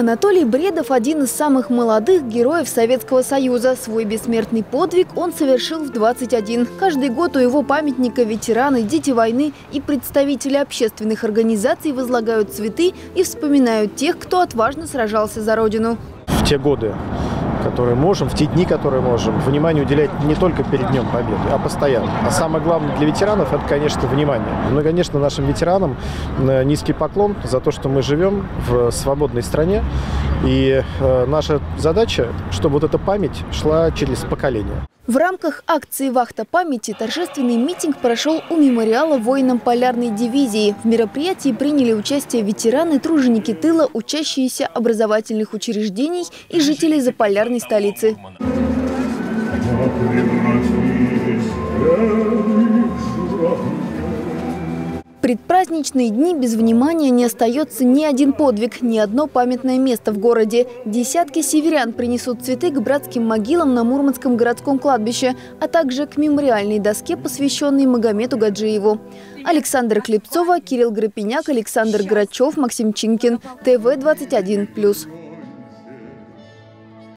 Анатолий Бредов – один из самых молодых героев Советского Союза. Свой бессмертный подвиг он совершил в 21. Каждый год у его памятника ветераны, дети войны и представители общественных организаций возлагают цветы и вспоминают тех, кто отважно сражался за Родину. В те годы которые можем, в те дни, которые можем, внимание уделять не только перед Днем Победы, а постоянно. А самое главное для ветеранов – это, конечно, внимание. Ну и, конечно, нашим ветеранам э, низкий поклон за то, что мы живем в свободной стране. И э, наша задача, чтобы вот эта память шла через поколения. В рамках акции «Вахта памяти» торжественный митинг прошел у мемориала воинам полярной дивизии. В мероприятии приняли участие ветераны, труженики тыла, учащиеся образовательных учреждений и жители заполярной столицы. Предпраздничные дни без внимания не остается ни один подвиг, ни одно памятное место в городе. Десятки северян принесут цветы к братским могилам на Мурманском городском кладбище, а также к мемориальной доске, посвященной Магомету Гаджиеву. Александр Клепцова, Кирилл Грапеняк, Александр Грачев, Максим Чинкин. ТВ-21+.